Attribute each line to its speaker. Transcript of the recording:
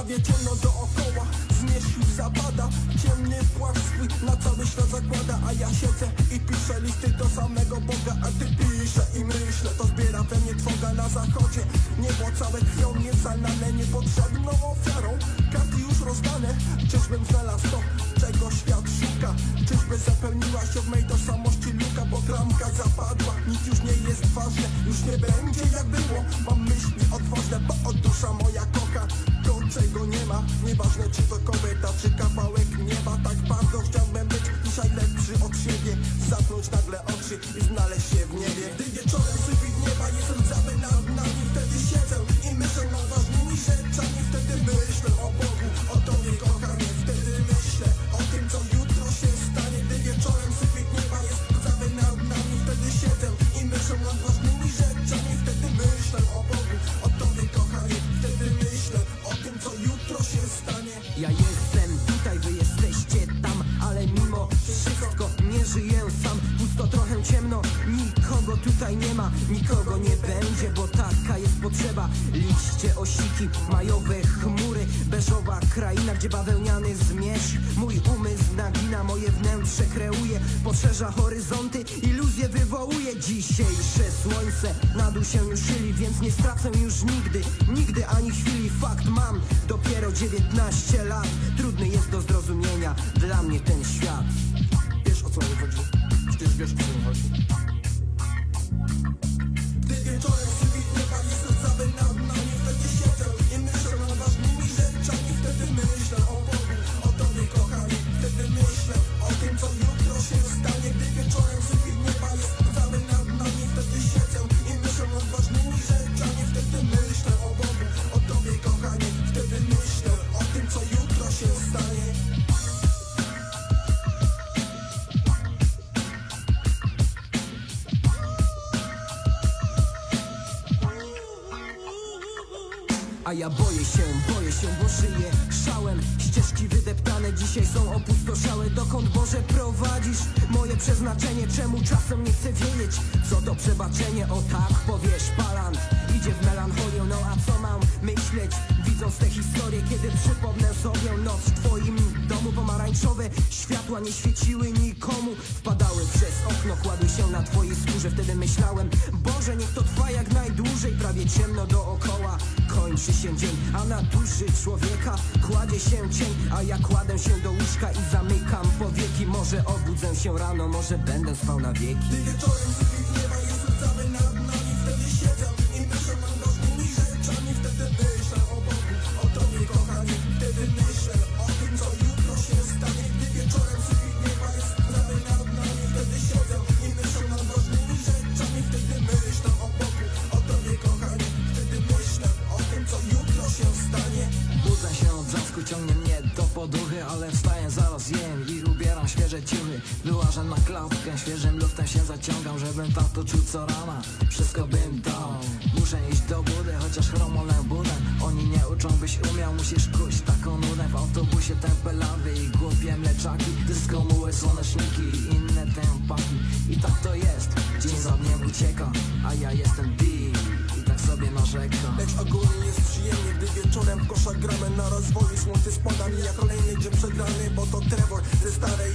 Speaker 1: prawie ciemno dookoła. Już zapada Ciemny płaszcz swój na cały świat zakłada. A ja siedzę i piszę listy do samego Boga A ty piszę i myślę. To zbiera we mnie trwoga na zachodzie. Niebo całe krwią niezalane Niepotrzebną ofiarą. Karty już rozdane. Czyżbym znalazł to, nieważne czy to kobieta Czy kawałek nieba, tak bardzo chciałbym być Dzisiaj lepszy od siebie. Zamknąć nagle oczy i znaleźć się w niebie. Gdy wieczorem sypit nieba jest rdzawy nad nami Wtedy siedzę i myślę nad ważnymi rzeczami Wtedy myślę o Bogu, o Tobie kochanie
Speaker 2: sam Pusto trochę ciemno, nikogo tutaj nie ma Nikogo nie będzie, bo taka jest potrzeba. Liście, osiki, majowe chmury Beżowa kraina, gdzie bawełniany zmierzch Mój umysł nagina, moje wnętrze kreuje. Poszerza horyzonty, iluzje wywołuje. Dzisiejsze słońce na się już szyli Więc nie stracę już nigdy, nigdy ani chwili. Fakt mam, dopiero 19 lat. Trudny jest do zrozumienia dla mnie ten świat A ja boję się, boję się, bo żyję szałem Ścieżki wydeptane dzisiaj są opustoszałe. Dokąd Boże prowadzisz moje przeznaczenie? Czemu czasem nie chcę wiedzieć? Co to przebaczenie, o tak powiesz palant. Idzie w melancholię, no a co mam myśleć? Widząc te historie, kiedy przypomnę sobie Noc w twoim domu pomarańczowe Światła nie świeciły nikomu. Wpadały przez okno, kładły się na twojej skórze. Wtedy myślałem, Boże niech to trwa jak najdłużej. Prawie ciemno dookoła Kończy się dzień, a na duszy człowieka Kładzie się cień, a ja kładę się do łóżka I zamykam powieki. Może obudzę się rano, może będę spał na wieki
Speaker 3: Klatkę, świeżym luftem się zaciągam Żebym tato czuł co rana, wszystko bym dał Muszę iść do budy, chociaż chromolę budę. Oni nie uczą, byś umiał, musisz kuć taką nudę. W autobusie tempe lawy i głupie mleczaki. Dysko, mułe, słoneczniki i inne tempaki I tak to jest, dzień za dniem ucieka A ja jestem D i tak sobie narzekam
Speaker 1: Lecz ogólnie jest przyjemnie, gdy wieczorem w koszach gramy na rozwoju. Słońce spada mi jak kolejny dzień przegrany Bo to Trevor ze starej